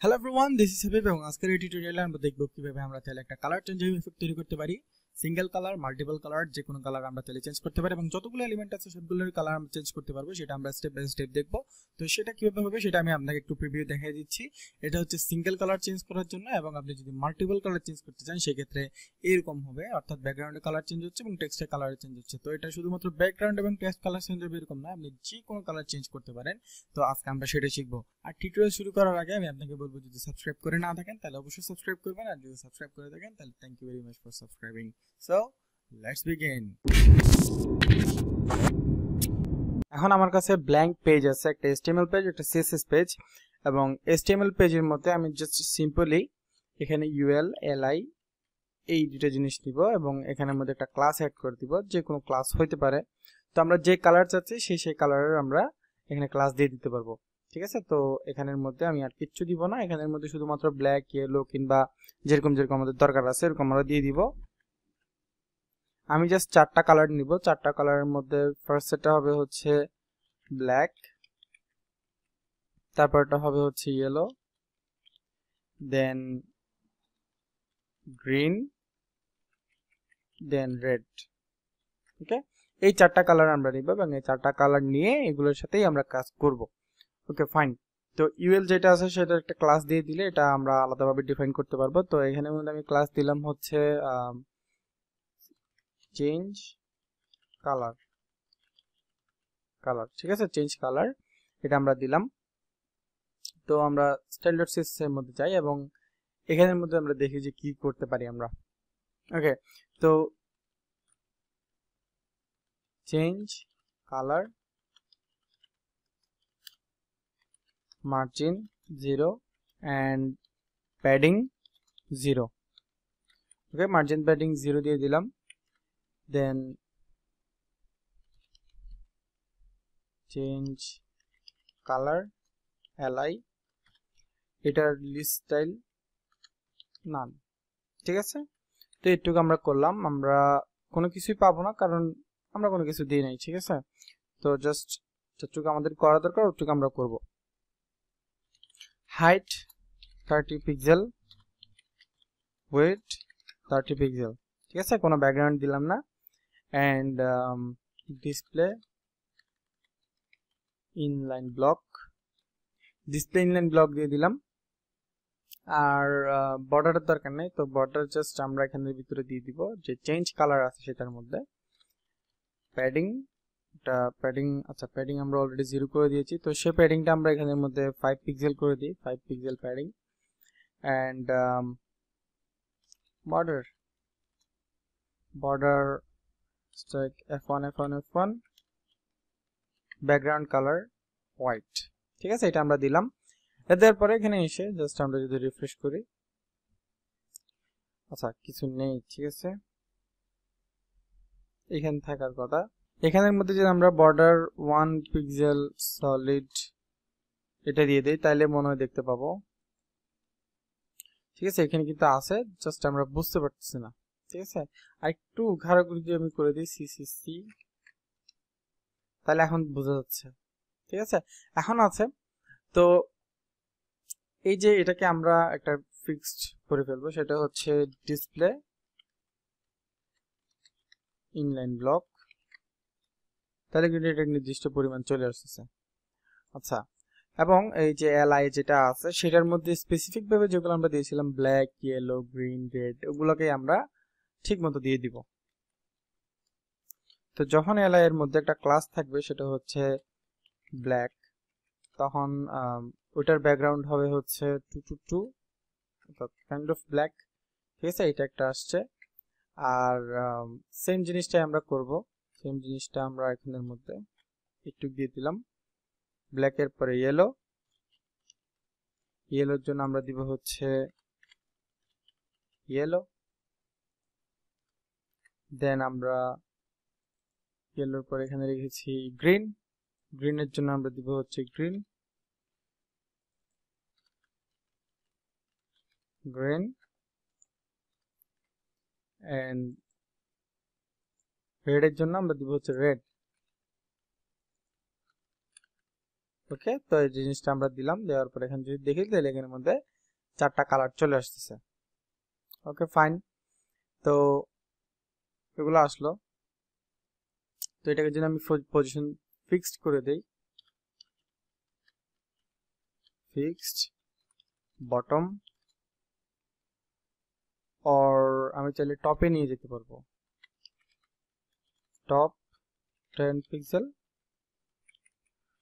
Hello everyone this is Habib এবং আজকের এই টিউটোরিয়ালে আমরা দেখব কীভাবে আমরা তাহলে একটা কালার চেঞ্জিং ইফেক্ট তৈরি করতে পারি। সিঙ্গেল কালার মাল্টিপল কালার যে কোনো কালার আমরা তাহলে চেঞ্জ করতে পারি এবং যতগুলো এলিমেন্ট আছে সবগুলোর কালার আমরা চেঞ্জ করতে পারব, সেটা আমরা স্টেপ বাই স্টেপ দেখব। তো সেটা কীভাবে হবে সেটা আমি আপনাকে একটু প্রিভিউ দেখিয়ে দিচ্ছি। এটা হচ্ছে সিঙ্গেল কালার চেঞ্জ করার জন্য এবং আপনি যদি মাল্টিপল কালার চেঞ্জ করতে চান, সেক্ষেত্রে এরকম হবে, অর্থাৎ ব্যাকগ্রাউন্ডের কালার চেঞ্জ হচ্ছে এবং টেক্সটের কালার চেঞ্জ হচ্ছে। তো এটা শুধুমাত্র ব্যাকগ্রাউন্ড এবং টেক্সট কালার চেঞ্জ হবে এরকম না, আপনি যে কোনো কালার চেঞ্জ করতে পারেন। তো আজকে আমরা সেটা শিখব। আর টিউটোরিয়াল শুরু করার আগে আমি আপনাকে বলব, যদি সাবস্ক্রাইব করে না থাকেন, তাহলে অবশ্যই সাবস্ক্রাইব করবেন, আর যদি সাবস্ক্রাইব করে থাকেন, তাহলে thank you very much for subscribing so let's begin এখন আমার কাছে ব্ল্যাঙ্ক পেজ আছে, একটা এসটিএমএল পেজ একটা সিএসএস পেজ এবং এসটিএমএল পেজের মধ্যে আমি জাস্ট সিম্পলি এখানে ইউএল এলআই এই দুটো জিনিস নিব এবং এখানের মধ্যে একটা ক্লাস অ্যাড করে দিব, যে কোনো ক্লাস হইতে পারে। তো আমরা যে কালার চাচ্ছি, সেই সেই কালারের আমরা এখানে ক্লাস দিয়ে দিতে পারব। ঠিক আছে? তো এখানের মধ্যে আমি আর কিচ্ছু দিব না। এখানের মধ্যে শুধুমাত্র ব্ল্যাক ইয়েলো কিংবা যেরকম যেরকম আমাদের দরকার আছে, এরকম আমরা দিয়ে দিব। আমি জাস্ট চারটা কালার নিব। চারটা কালারের মধ্যে ফার্স্ট সেটা হবে হচ্ছে ব্ল্যাক তারপরটা হবে হচ্ছে yellow then green then red okay এই চারটা কালার আমরা নিব এবং এই চারটা কালার নিয়ে এগুলোর সাথেই আমরা কাজ করব। ওকে ফাইন তো ইউএল যেটা আছে সেটা একটা ক্লাস দিয়ে দিলে এটা আমরা আলাদাভাবে ডিফাইন করতে পারব। তো এখানে আমি ক্লাস দিলাম হচ্ছে চেঞ্জ কালার কালার ঠিক আছে? চেঞ্জ কালার এটা আমরা দিলাম। তো আমরা স্টাইল ডট এর মধ্যে যাই এবং এখানের মধ্যে আমরা দেখি যে কি করতে পারি আমরা। ওকে তো change colour margin 0 and padding 0 okay, margin padding 0 দিয়ে দিলাম। Then change color li এটার লিস্ট স্টাইল নান ঠিক আছে? তো এটুকু আমরা করলাম, আমরা কোনো কিছুই পাবো না, কারণ আমরা কোনো কিছু দিই নাই, ঠিক আছে? তো জাস্ট যতটুকু আমাদের করা দরকার, ওটুকু আমরা করব। Height 30 পিক্সেল width 30 পিক্সেল ঠিক আছে? কোনো ব্যাকগ্রাউন্ড দিলাম না। And display inline block display inline block দিয়ে দিলাম। আর বর্ডারের দরকার নেই, তো বর্ডার জাস্ট আমরা এখানের ভিতরে দিয়ে দিব। যে চেঞ্জ কালার আছে সেটার মধ্যে। প্যাডিং এটা প্যাডিং আচ্ছা প্যাডিং আমরা অলরেডি জিরো করে দিয়েছি। তো সে প্যাডিংটা আমরা এখানের মধ্যে ফাইভ পিক্সেল করে দিই five pixel padding and border border F one F one background colour white ঠিক আছে, এটা আমরা দিলাম। দেওয়ার পরে এখানে এসে জাস্ট আমরা যদি রিফ্রেশ করি। আচ্ছা কিছু নেই, ঠিক আছে। এখানে থাকার কথা। এখানের মধ্যে যদি আমরা বর্ডার ওয়ান পিক্সেল সলিড এটা দিয়ে দিই, তাহলে মনে হয় দেখতে পাবো। ঠিক আছে, এখানে কিন্তু আছে জাস্ট আমরা বুঝতে পারতেছি না। ঠিক আছে? আর একটু ঘাড়াঘুরি দিয়ে আমি করে দিই সি সি সি তাহলে এখন বোঝা যাচ্ছে। ঠিক আছে? এখন আছে, তো এই যে এটাকে আমরা একটা ফিক্সড করে ফেলব, সেটা হচ্ছে ডিসপ্লে ইনলাইন ব্লক তাহলে কিন্তু এটা নির্দিষ্ট পরিমাণ চলে আসতেছে। আচ্ছা এবং এই যে এলআই যেটা আছে, সেটার মধ্যে স্পেসিফিক ভাবে যেগুলো আমরা দিয়েছিলাম ব্ল্যাক ইয়েলো গ্রিন রেড ওগুলোকে আমরা ঠিক মতো দিয়ে দিব। তো যখন এলআই এর মধ্যে একটা ক্লাস থাকবে, সেটা হচ্ছে ব্ল্যাক তখন ওটার ব্যাকগ্রাউন্ড হবে হচ্ছে two two two kind of black ঠিক আছে? এটা একটা আসছে। আর সেম জিনিসটাই আমরা করব। সেম জিনিসটা আমরা এখানের মধ্যে একটু দিয়ে দিলাম। ব্ল্যাকের পরে ইয়েলো ইয়েলোর জন্য আমরা দিব হচ্ছে ইয়েলো দেন আমরা ইয়েলোর পর এখানে রেখেছি গ্রিন গ্রিনের জন্য আমরা দিব হচ্ছে গ্রিন গ্রিন অ্যান্ড রেডের জন্য আমরা দিব হচ্ছে রেড ওকে তো এই জিনিসটা আমরা দিলাম। দেওয়ার পর এখানে যদি দেখি, তাহলে এখানের মধ্যে চারটা কালার চলে আসতেছে। ওকে ফাইন তো এগুলো আসলো। তো এটাকে যদি আমি পজিশন ফিক্সড করে দেই ফিক্সড বটম অর আমি চাইলে টপে নিয়ে যেতে পারব। Top ten pixel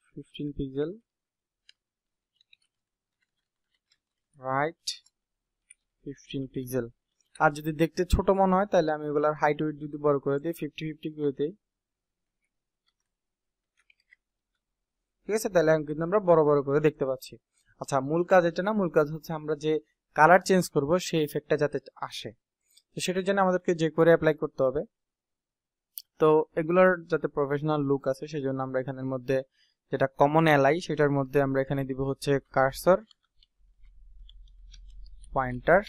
fifteen pixel right fifteen pixel আর যদি দেখতে ছোট মনে হয়, তাহলে আমি এগুলার হাইট উইট যদি বড় করে দিই ফিফটি ফিফটি করে দিই। ঠিক আছে? তাহলে আমি কিন্তু আমরা বড় বড় করে দেখতে পাচ্ছি। আচ্ছা মূল কাজ এটা না, মূল কাজ হচ্ছে আমরা যে কালার চেঞ্জ করব, সেই ইফেক্টটা যাতে আসে। তো সেটার জন্য আমাদেরকে যে করে অ্যাপ্লাই করতে হবে। তো এগুলোর যাতে প্রফেশনাল লুক আছে সেই জন্য আমরা এখানের মধ্যে যেটা কমন এলাই সেটার মধ্যে আমরা এখানে দিব হচ্ছে কার্সর পয়েন্টার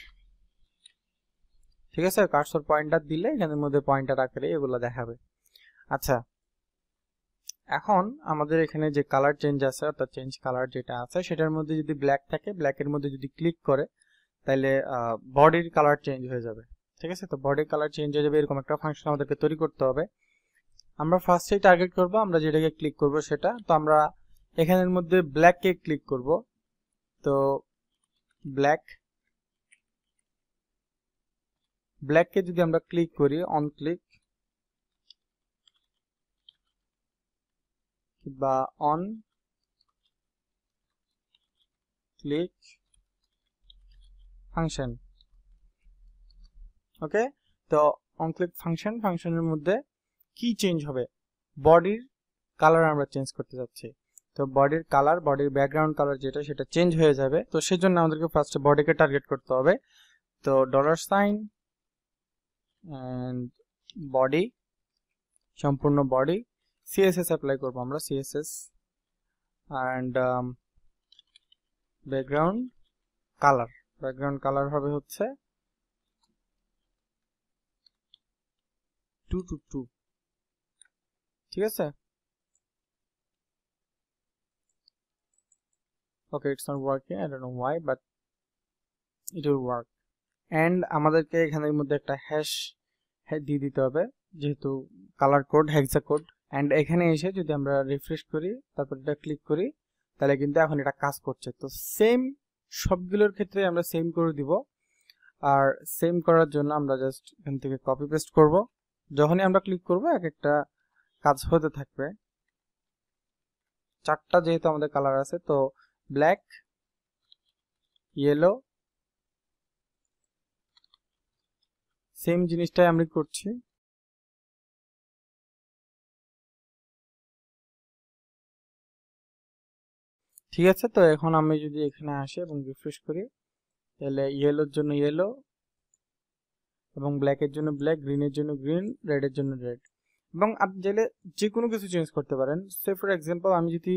ঠিক আছে? কার্সর পয়েন্টার দিলে এখানের মধ্যে পয়েন্টার আকারে এগুলো দেখাবে। আচ্ছা এখন আমাদের এখানে যে কালার চেঞ্জ আছে, অর্থাৎ চেঞ্জ কালার যেটা আছে, সেটার মধ্যে যদি ব্ল্যাক থাকে ব্ল্যাকের মধ্যে যদি ক্লিক করে তাহলে বডির কালার চেঞ্জ হয়ে যাবে। ঠিক আছে? তো বডির কালার চেঞ্জ হয়ে যাবে, এরকম একটা ফাংশন আমাদেরকে তৈরি করতে হবে। আমরা ফার্স্টেই টার্গেট করব, আমরা যেটাকে ক্লিক করব সেটা। তো আমরা এখানের মধ্যে ব্ল্যাককে ক্লিক করব। তো ব্ল্যাক ব্ল্যাককে যদি আমরা ক্লিক করি অন ক্লিক বা অন ক্লিক ফাংশন ওকে তো অন ক্লিক ফাংশন ফাংশনের মধ্যে কি চেঞ্জ হবে? বডির কালার আমরা চেঞ্জ করতে যাচ্ছি। তো বডির কালার বডির ব্যাকগ্রাউন্ড কালার যেটা, সেটা চেঞ্জ হয়ে যাবে। তো সেজন্য আমাদেরকে ফার্স্টে বডিকে টার্গেট করতে হবে। তো ডলার সাইন অ্যান্ড বডি সম্পূর্ণ বডি সিএসএস অ্যাপ্লাই করব আমরা CSS and background colour background colour হবে হচ্ছে টু টু টু ঠিক আছে? Okay, it's not working. I don't know why, but it will work. And আমাদেরকে এখানের মধ্যে একটা হ্যাশ দিয়ে দিতে হবে, যেহেতু colour code hexa code and এখানে এসে যদি আমরা রিফ্রেশ করি, তারপর এটা ক্লিক করি, তাহলে কিন্তু এখন এটা কাজ করছে। তো সেম সবগুলোর ক্ষেত্রে আমরা সেম করে দিব। আর সেম করার জন্য আমরা জাস্ট এখান থেকে কপি পেস্ট করব। যখনই আমরা ক্লিক করব, এক একটা কাজ হতে থাকবে। চারটা যেহেতু আমাদের কালার আছে, তো ব্ল্যাক ইয়েলো সেম জিনিসটাই আমি করছি। ঠিক আছে, তো এখন আমি যদি এখানে আসি এবং রিফ্রেশ করি, তাহলে ইয়েলোর জন্য ইয়েলো এবং ব্ল্যাকের জন্য ব্ল্যাক গ্রিনের জন্য গ্রিন রেডের জন্য রেড এবং আপনি চাইলে যে কোনো কিছু চেঞ্জ করতে পারেন। সে ফর এক্সাম্পল আমি যদি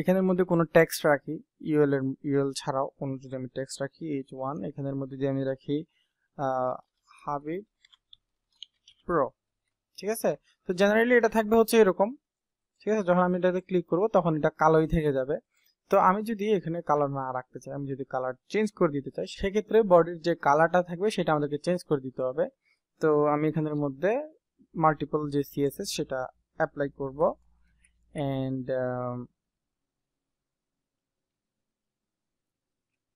এখানের মধ্যে কোনো ট্যাক্স রাখি ইউএল এর ইউএল ছাড়াও কোনো যদি আমি ট্যাক্স রাখি এইচ ওয়ান এখানের মধ্যে যদি আমি রাখি হাবিব প্রো ঠিক আছে? তো জেনারেলি এটা থাকবে হচ্ছে এরকম। ঠিক আছে? যখন আমি এটাতে ক্লিক করব, তখন এটা কালোই থেকে যাবে। তো আমি যদি এখানে কালার না রাখতে চাই, আমি যদি কালার চেঞ্জ করে দিতে চাই, সেক্ষেত্রে বডির যে কালারটা থাকবে, সেটা আমাদেরকে চেঞ্জ করে দিতে হবে। তো আমি এখানের মধ্যে মাল্টিপল যে সিএসএস সেটা অ্যাপ্লাই করব। অ্যান্ড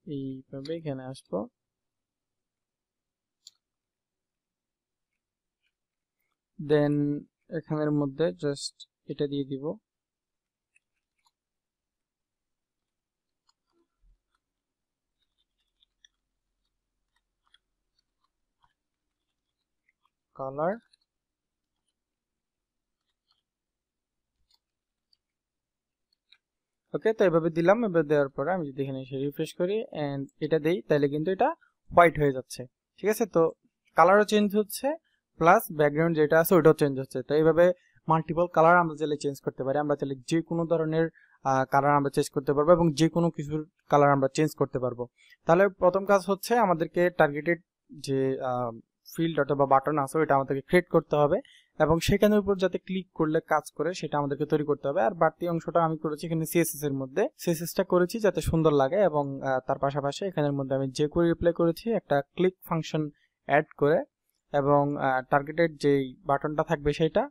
এইভাবে এখানে আসব। দেন এখানের মধ্যে জাস্ট এটা দিয়ে দিব। কালার ওকে তো এভাবে দিলাম। এবার দেওয়ার পরে আমি যদি এখানে এসে রিফ্রেশ করি অ্যান্ড এটা দেই, তাহলে কিন্তু এটা হোয়াইট হয়ে যাচ্ছে। ঠিক আছে? তো কালারও চেঞ্জ হচ্ছে। প্লাস ব্যাকগ্রাউন্ড যেটা আছে, ওইটাও চেঞ্জ হচ্ছে। তো এইভাবে মাল্টিপল কালার আমরা চাইলে চেঞ্জ করতে পারি। আমরা চাইলে যে কোনো ধরনের কালার আমরা চেঞ্জ করতে পারব এবং যে কোনো কিছুর কালার আমরা চেঞ্জ করতে পারব। তাহলে প্রথম কাজ হচ্ছে আমাদেরকে টার্গেটেড যে ফিল্ড অথবা বাটন আছে, ওইটা আমাদেরকে ক্রিয়েট করতে হবে এবং সেখানের উপর যাতে ক্লিক করলে কাজ করে, সেটা আমাদেরকে তৈরি করতে হবে। আর বাড়তি অংশটা আমি করেছি এখানে সিএসএস এর মধ্যে। সিএসএসটা করেছি যাতে সুন্দর লাগে এবং তার পাশাপাশি এখানের মধ্যে আমি যে করে অ্যাপ্লাই করেছি, একটা ক্লিক ফাংশন অ্যাড করে এবং টার্গেটেড যেই বাটনটা থাকবে সেটা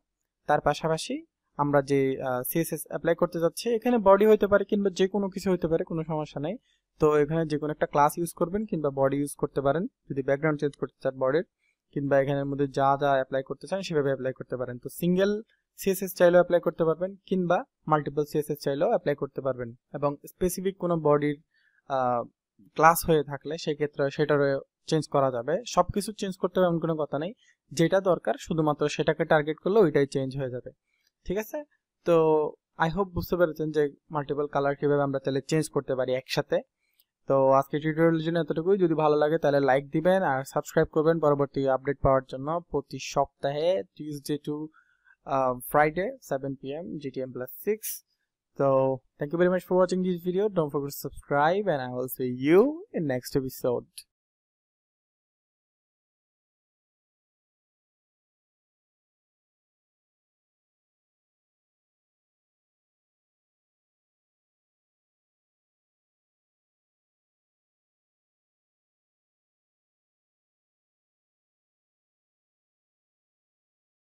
তার পাশাপাশি আমরা যে সিএসএস অ্যাপ্লাই করতে যাচ্ছি, এখানে বডি হতে পারে কিংবা যে কোনো কিছু হতে পারে, কোনো সমস্যা নেই। তো এখানে যে কোনো একটা ক্লাস ইউজ করবেন কিংবা বডি ইউজ করতে পারেন। যদি ব্যাকগ্রাউন্ড চেঞ্জ করতে চান বডির কিংবা এখানের মধ্যে যা যা অ্যাপ্লাই করতে চান সেভাবে অ্যাপ্লাই করতে পারেন। তো সিঙ্গেল সিএসএস চাইলেও অ্যাপ্লাই করতে পারবেন, কিংবা মাল্টিপল সিএসএস চাইলেও অ্যাপ্লাই করতে পারবেন। এবং স্পেসিফিক কোনো বডির ক্লাস হয়ে থাকলে, সেক্ষেত্রে সেটারও চেঞ্জ করা যাবে। সব কিছু চেঞ্জ করতে হবে এমন কোনো কথা নেই। যেটা দরকার, শুধুমাত্র সেটাকে টার্গেট করলে ওইটাই চেঞ্জ হয়ে যাবে। ঠিক আছে? তো আই হোপ বুঝতে পেরেছেন যে মাল্টিপল কালার কীভাবে আমরা তাহলে চেঞ্জ করতে পারি একসাথে। তো আজকে টিউটোরিয়ালের জন্য এতটুকুই। যদি ভালো লাগে তাহলে লাইক দিবেন আর সাবস্ক্রাইব করবেন পরবর্তী আপডেট পাওয়ার জন্য প্রতি সপ্তাহে Tuesday to Friday seven P M GTM plus six তো thank you much for watching this video. Don't forget to subscribe and I will see you in next episode.